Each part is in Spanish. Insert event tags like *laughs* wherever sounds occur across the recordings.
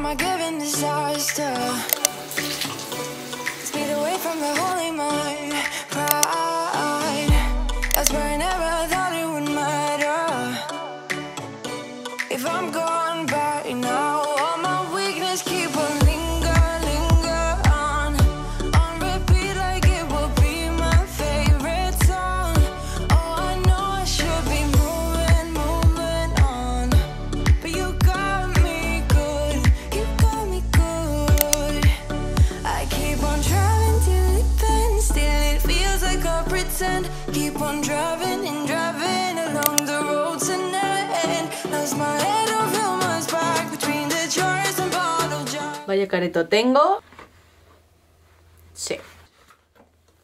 am I giving disaster? Speed away from the holy mind, Vaya careto tengo. Sí.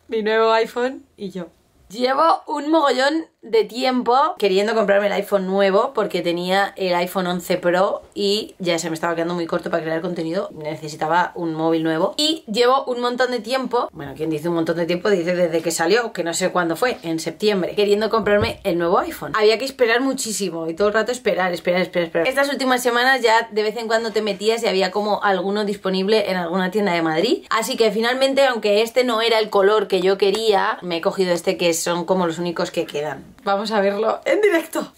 Mi nuevo iPhone y yo. Llevo un mogollón de tiempo queriendo comprarme el iPhone nuevo porque tenía el iPhone 11 Pro y ya se me estaba quedando muy corto para crear contenido. Necesitaba un móvil nuevo. Y llevo un montón de tiempo, bueno, quien dice un montón de tiempo dice desde que salió, que no sé cuándo fue, en septiembre, queriendo comprarme el nuevo iPhone. Había que esperar muchísimo y todo el rato esperar, esperar, esperar, esperar. Estas últimas semanas ya de vez en cuando te metías y había como alguno disponible en alguna tienda de Madrid. Así que finalmente, aunque este no era el color que yo quería, me he cogido este que son como los únicos que quedan. Vamos a verlo en directo.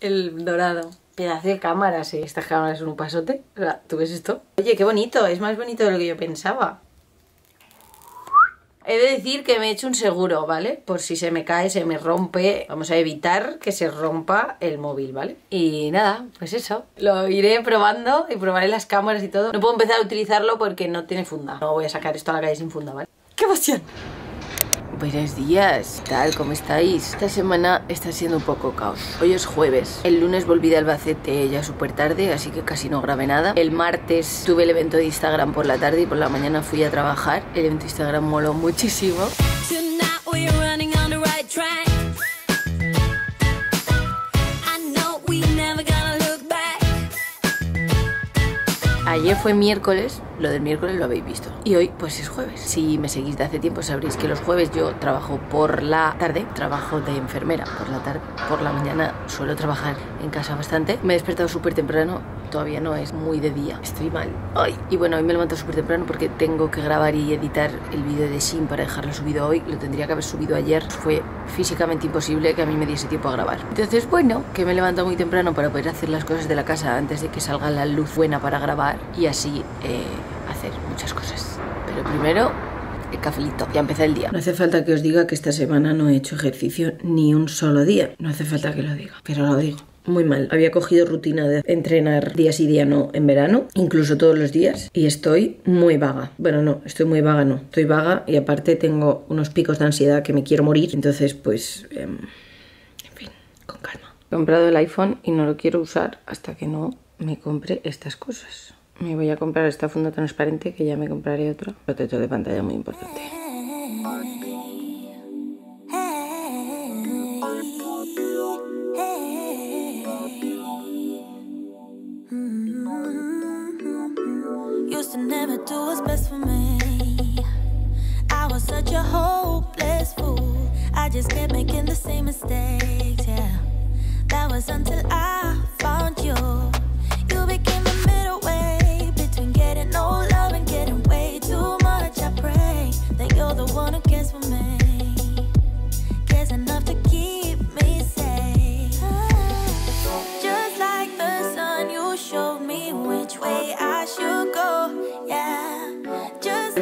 El dorado. Pedazo de cámaras, ¿eh? Estas cámaras son un pasote. ¿Tú ves esto? Oye, qué bonito. Es más bonito de lo que yo pensaba. He de decir que me he hecho un seguro, ¿vale? Por si se me cae, se me rompe. Vamos a evitar que se rompa el móvil, ¿vale? Y nada, pues eso. Lo iré probando y probaré las cámaras y todo. No puedo empezar a utilizarlo porque no tiene funda. No voy a sacar esto a la calle sin funda, ¿vale? ¡Qué emoción! Buenos días, ¿qué tal? ¿Cómo estáis? Esta semana está siendo un poco caos. Hoy es jueves. El lunes volví de Albacete ya súper tarde, así que casi no grabé nada. El martes tuve el evento de Instagram por la tarde y por la mañana fui a trabajar. El evento de Instagram moló muchísimo. Ayer fue miércoles, lo del miércoles lo habéis visto. Y hoy pues es jueves. Si me seguís de hace tiempo sabréis que los jueves yo trabajo por la tarde, trabajo de enfermera por la tarde. Por la mañana suelo trabajar en casa bastante. Me he despertado súper temprano, todavía no es muy de día, estoy mal. Ay. Y bueno, hoy me levanto súper temprano porque tengo que grabar y editar el vídeo de Shin para dejarlo subido hoy. Lo tendría que haber subido ayer. Fue físicamente imposible que a mí me diese tiempo a grabar. Entonces, bueno, que me levanto muy temprano para poder hacer las cosas de la casa antes de que salga la luz buena para grabar y así eh, muchas cosas. Pero primero el cafelito. Ya empecé el día. No hace falta que os diga que esta semana no he hecho ejercicio ni un solo día. No hace falta que lo diga, pero lo digo. Muy mal. Había cogido rutina de entrenar día sí día no en verano, incluso todos los días, y estoy muy vaga. Bueno, no, estoy muy vaga, no. Estoy vaga y aparte tengo unos picos de ansiedad que me quiero morir. Entonces, pues, em, en fin, con calma. He comprado el iPhone y no lo quiero usar hasta que no me compre estas cosas. Me voy a comprar esta funda transparente que ya me compraré otro. Protector de pantalla muy importante. Used to never do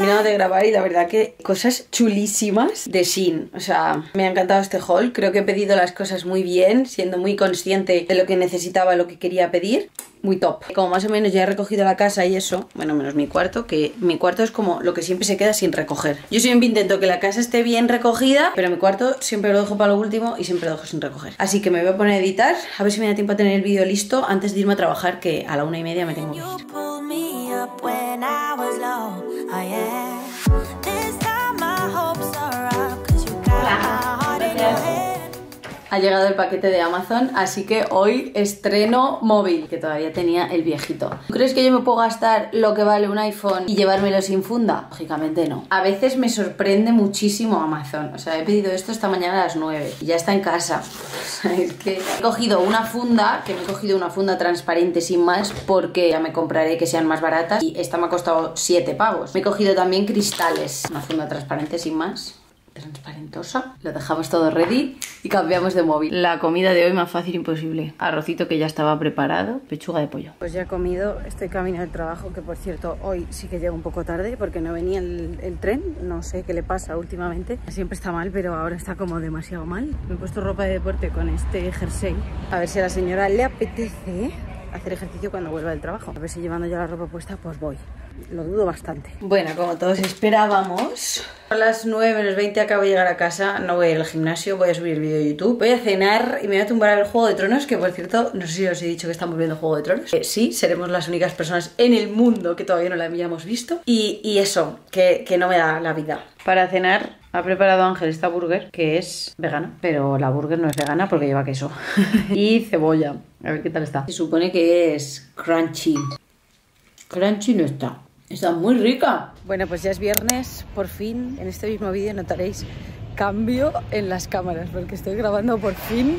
terminado de grabar y la verdad que cosas chulísimas de Shin. O sea, me ha encantado este haul. Creo que he pedido las cosas muy bien, siendo muy consciente de lo que necesitaba, lo que quería pedir. Muy top. Como más o menos ya he recogido la casa y eso, bueno, menos mi cuarto, que mi cuarto es como lo que siempre se queda sin recoger. Yo siempre intento que la casa esté bien recogida, pero mi cuarto siempre lo dejo para lo último y siempre lo dejo sin recoger. Así que me voy a poner a editar, a ver si me da tiempo a tener el vídeo listo antes de irme a trabajar, que a la una y media me tengo que ir. Up when I was low. Oh yeah. Ha llegado el paquete de Amazon, así que hoy estreno móvil, que todavía tenía el viejito. ¿Crees que yo me puedo gastar lo que vale un iPhone y llevármelo sin funda? Lógicamente no. A veces me sorprende muchísimo Amazon. O sea, he pedido esto esta mañana a las 9 y ya está en casa. *laughs* es que he cogido una funda, que me he cogido una funda transparente sin más, porque ya me compraré que sean más baratas y esta me ha costado 7 pavos. Me he cogido también cristales, una funda transparente sin más transparentosa. Lo dejamos todo ready y cambiamos de móvil. La comida de hoy más fácil imposible. Arrocito que ya estaba preparado, pechuga de pollo. Pues ya he comido, estoy camino al trabajo, que por cierto hoy sí que llego un poco tarde porque no venía el, el, tren. No sé qué le pasa últimamente. Siempre está mal, pero ahora está como demasiado mal. Me he puesto ropa de deporte con este jersey. A ver si a la señora le apetece hacer ejercicio cuando vuelva del trabajo. A ver si llevando ya la ropa puesta, pues voy. Lo dudo bastante. Bueno, como todos esperábamos, a las 9 menos 20 acabo de llegar a casa. No voy a ir al gimnasio, voy a subir el vídeo de YouTube. Voy a cenar y me voy a tumbar a ver Juego de Tronos, que por cierto, no sé si os he dicho que estamos viendo Juego de Tronos. Eh, sí, seremos las únicas personas en el mundo que todavía no la habíamos visto. Y, y eso, que, que no me da la vida. Para cenar ha preparado Ángel esta burger que es vegana, pero la burger no es vegana porque lleva queso *laughs* y cebolla. A ver qué tal está. Se supone que es crunchy. Crunchy no está. Está muy rica. Bueno, pues ya es viernes, por fin. En este mismo vídeo notaréis cambio en las cámaras porque estoy grabando por fin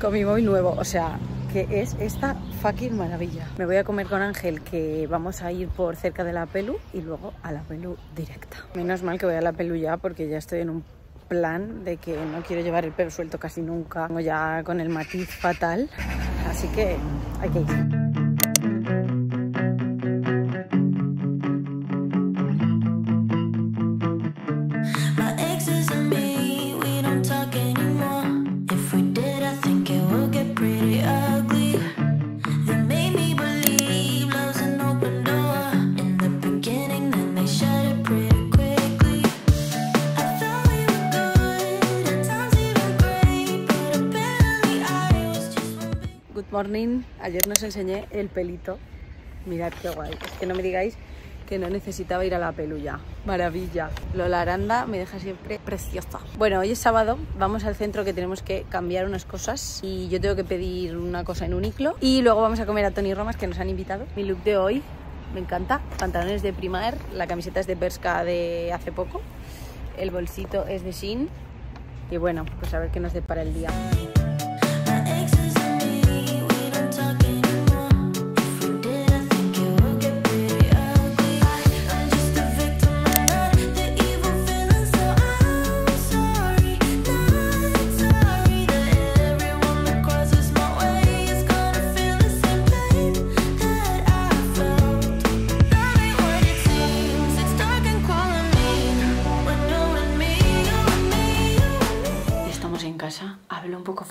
con mi móvil nuevo. O sea, que es esta fucking maravilla. Me voy a comer con Ángel que vamos a ir por cerca de la Pelu y luego a la Pelu directa. Menos mal que voy a la Pelu ya porque ya estoy en un plan de que no quiero llevar el pelo suelto casi nunca. Tengo ya con el matiz fatal, así que hay que ir. Morning. Ayer nos enseñé el pelito. Mirad qué guay. Es que no me digáis que no necesitaba ir a la pelulla. Maravilla. Lola Aranda me deja siempre preciosa. Bueno, hoy es sábado, vamos al centro que tenemos que cambiar unas cosas y yo tengo que pedir una cosa en Uniqlo y luego vamos a comer a Tony Romas que nos han invitado. Mi look de hoy me encanta. Pantalones de Primark, la camiseta es de Berska de hace poco, el bolsito es de Shein y bueno, pues a ver qué nos depara el día.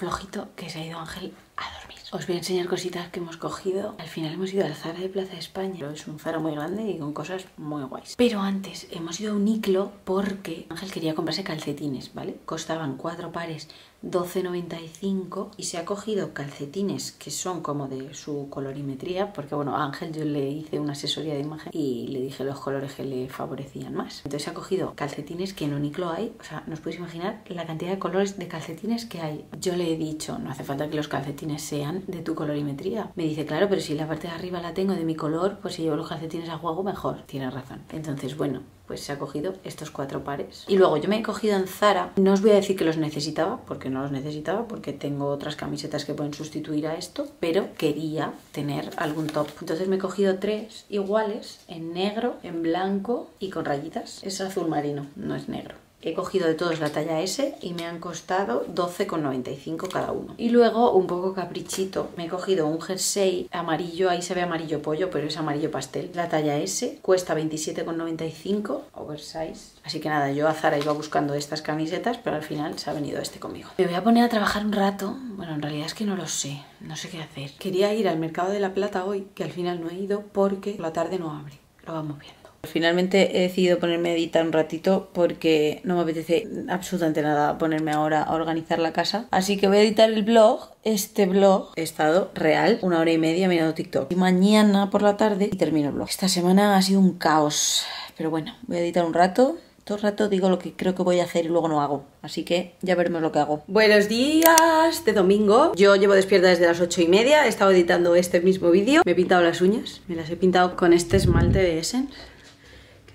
Flojito que se ha ido Ángel a dormir. Os voy a enseñar cositas que hemos cogido. Al final hemos ido al Zara de Plaza de España. Pero Es un Zara muy grande y con cosas muy guays. Pero antes hemos ido a un Iclo porque Ángel quería comprarse calcetines, ¿vale? Costaban cuatro pares 12,95 y se ha cogido calcetines que son como de su colorimetría porque bueno, a Ángel yo le hice una asesoría de imagen y le dije los colores que le favorecían más. Entonces se ha cogido calcetines que en Uniqlo hay, o sea, no os podéis imaginar la cantidad de colores de calcetines que hay. Yo le he dicho, no hace falta que los calcetines sean de tu colorimetría. Me dice, claro, pero si la parte de arriba la tengo de mi color, pues si llevo los calcetines a juego mejor. Tiene razón. Entonces, bueno, pues se ha cogido estos cuatro pares. Y luego yo me he cogido en Zara, no os voy a decir que los necesitaba, porque no los necesitaba, porque tengo otras camisetas que pueden sustituir a esto, pero quería tener algún top. Entonces me he cogido tres iguales, en negro, en blanco y con rayitas. Es azul marino, no es negro. He cogido de todos la talla S y me han costado 12,95 cada uno. Y luego, un poco caprichito, me he cogido un jersey amarillo, ahí se ve amarillo pollo, pero es amarillo pastel. La talla S cuesta 27,95, oversize. Así que nada, yo a Zara iba buscando estas camisetas, pero al final se ha venido este conmigo. Me voy a poner a trabajar un rato. Bueno, en realidad es que no lo sé, no sé qué hacer. Quería ir al Mercado de la Plata hoy, que al final no he ido porque la tarde no abre. Lo vamos viendo. Finalmente he decidido ponerme a editar un ratito porque no me apetece absolutamente nada ponerme ahora a organizar la casa. Así que voy a editar el blog. Este blog he estado real una hora y media mirando TikTok. Y mañana por la tarde termino el blog. Esta semana ha sido un caos. Pero bueno, voy a editar un rato Todo el rato digo lo que creo que voy a hacer y luego no hago. Así que ya veremos lo que hago. Buenos días de domingo. Yo llevo despierta desde las ocho y media. He estado editando este mismo vídeo. Me he pintado las uñas. Me las he pintado con este esmalte de Essence.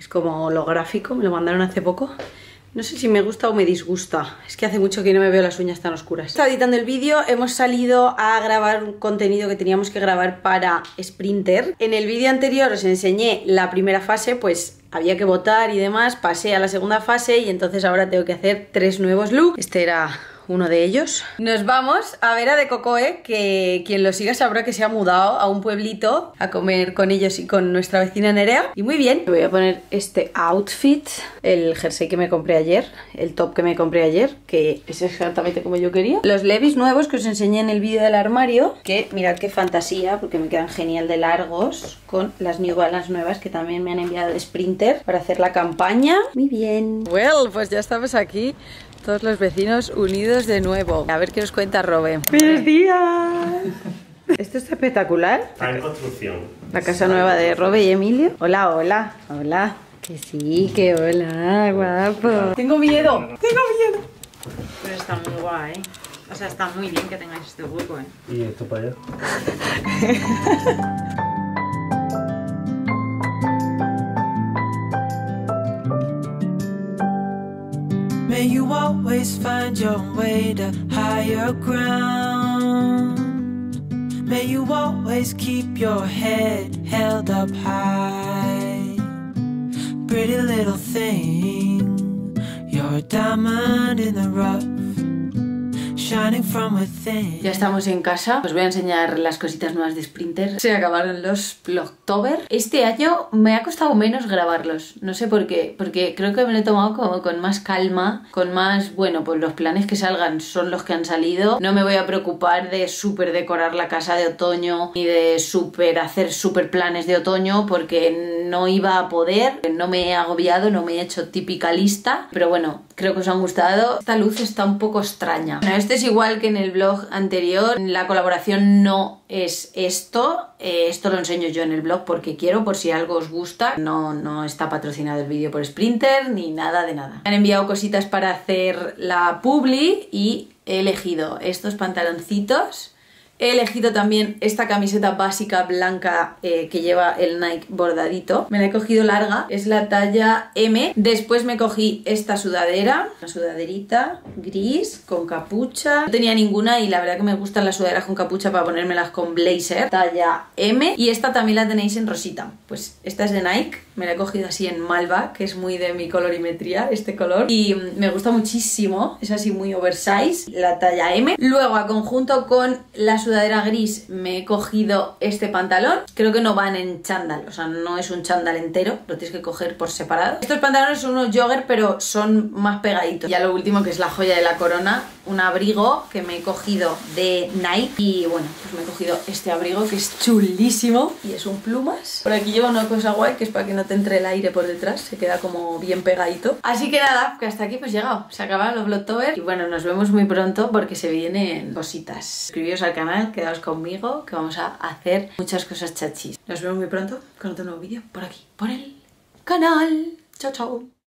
Es como holográfico. Me lo mandaron hace poco. No sé si me gusta o me disgusta. Es que hace mucho que no me veo las uñas tan oscuras. Estaba editando el vídeo. Hemos salido a grabar un contenido que teníamos que grabar para Sprinter. En el vídeo anterior os enseñé la primera fase, pues había que votar y demás. Pasé a la segunda fase y entonces ahora tengo que hacer tres nuevos looks. Este era uno de ellos. Nos vamos a ver a De Cocoe, que quien lo siga sabrá que se ha mudado a un pueblito a comer con ellos y con nuestra vecina Nerea. Y muy bien, voy a poner este outfit, el jersey que me compré ayer, el top que me compré ayer, que es exactamente como yo quería. Los levis nuevos que os enseñé en el vídeo del armario, que mirad qué fantasía, porque me quedan genial de largos, con las New Balance nuevas que también me han enviado de Sprinter para hacer la campaña. Muy bien. Well, pues ya estamos aquí todos los vecinos unidos de nuevo. A ver qué nos cuenta Robe. ¡Buenos días! Esto es espectacular. Está en construcción. La casa nueva de Robe y Emilio. Hola, hola, hola. Que sí, que hola, guapo. Tengo miedo, tengo miedo. Pero está muy guay. O sea, está muy bien que tengáis este hueco, ¿eh? Y esto para allá. *laughs* May you always find your way to higher ground. May you always keep your head held up high. Pretty little thing, you're a diamond in the rough. Ya estamos en casa. Os voy a enseñar las cositas nuevas de Sprinter. Se acabaron los Vlogtober. Este año me ha costado menos grabarlos. No sé por qué. Porque creo que me lo he tomado como con más calma. Con más, bueno, pues los planes que salgan son los que han salido. No me voy a preocupar de súper decorar la casa de otoño. Ni de súper hacer súper planes de otoño. Porque no iba a poder. No me he agobiado. No me he hecho típica lista. Pero bueno, creo que os han gustado. Esta luz está un poco extraña. Bueno, este es igual que en el blog anterior. La colaboración no es esto. Eh, esto lo enseño yo en el blog porque quiero, por si algo os gusta. No, no está patrocinado el vídeo por Sprinter ni nada de nada. Me han enviado cositas para hacer la publi y he elegido estos pantaloncitos. He elegido también esta camiseta básica blanca eh, que lleva el Nike bordadito. Me la he cogido larga, es la talla M. Después me cogí esta sudadera, una sudaderita gris con capucha. No tenía ninguna y la verdad que me gustan las sudaderas con capucha para ponérmelas con blazer, talla M. Y esta también la tenéis en rosita. Pues esta es de Nike, me la he cogido así en malva, que es muy de mi colorimetría, este color. Y me gusta muchísimo, es así muy oversize, la talla M. Luego a conjunto con la sudadera gris me he cogido este pantalón. Creo que no van en chándal, o sea, no es un chándal entero, lo tienes que coger por separado. Estos pantalones son unos jogger, pero son más pegaditos. Ya lo último que es la joya de la corona, un abrigo que me he cogido de Nike. Y bueno, pues me he cogido este abrigo que es chulísimo y es un plumas. Por aquí lleva una cosa guay que es para que no te entre el aire por detrás, se queda como bien pegadito. Así que nada, que hasta aquí pues llegado. Se acabaron los Vlogtober y bueno, nos vemos muy pronto porque se vienen cositas. Suscribíos al canal, quedaos conmigo que vamos a hacer muchas cosas chachis. Nos vemos muy pronto con otro nuevo vídeo por aquí, por el canal. Chao, chao.